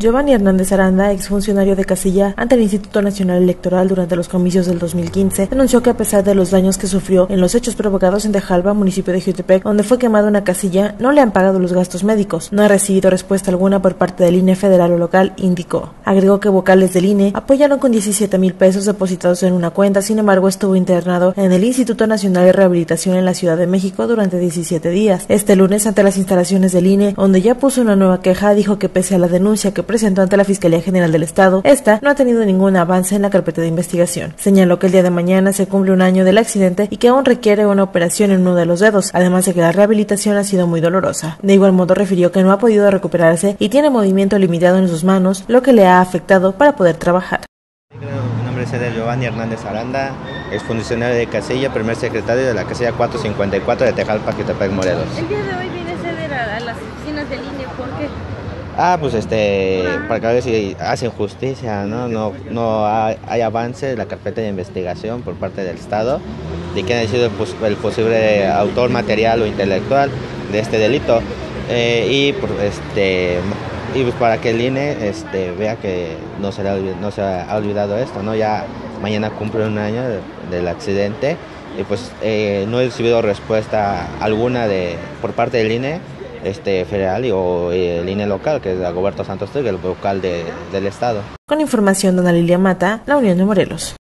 Giovanni Hernández Aranda, exfuncionario de Casilla ante el Instituto Nacional Electoral durante los comicios del 2015, denunció que a pesar de los daños que sufrió en los hechos provocados en Tejalba, municipio de Jutepec, donde fue quemada una casilla, no le han pagado los gastos médicos. No ha recibido respuesta alguna por parte del INE federal o local, indicó. Agregó que vocales del INE apoyaron con 17 mil pesos depositados en una cuenta, sin embargo estuvo internado en el Instituto Nacional de Rehabilitación en la Ciudad de México durante 17 días. Este lunes, ante las instalaciones del INE, donde ya puso una nueva queja, dijo que pese a la denuncia que presentó ante la Fiscalía General del Estado, esta no ha tenido ningún avance en la carpeta de investigación. Señaló que el día de mañana se cumple un año del accidente y que aún requiere una operación en uno de los dedos, además de que la rehabilitación ha sido muy dolorosa. De igual modo refirió que no ha podido recuperarse y tiene movimiento limitado en sus manos, lo que le ha afectado para poder trabajar. Mi nombre es Giovanni Hernández Aranda, ex funcionario de Casilla, primer secretario de la casilla 454 de Tejalpa, Quitapec, Morelos. El día de hoy viene a ceder a, las oficinas de línea, ¿por qué? Ah, pues este, para que ver si hacen justicia, ¿no? No, no hay, avance en la carpeta de investigación por parte del Estado de quién ha sido el, posible autor material o intelectual de este delito. Eh, y pues, este y pues para que el INE este, vea que no se, no se ha olvidado esto, ¿no? Ya mañana cumple un año del accidente y pues eh, no he recibido respuesta alguna de, por parte del INE este, federal y, o el INE local, que es Roberto Santos el vocal del Estado. Con información de Ana Lilia Mata, La Unión de Morelos.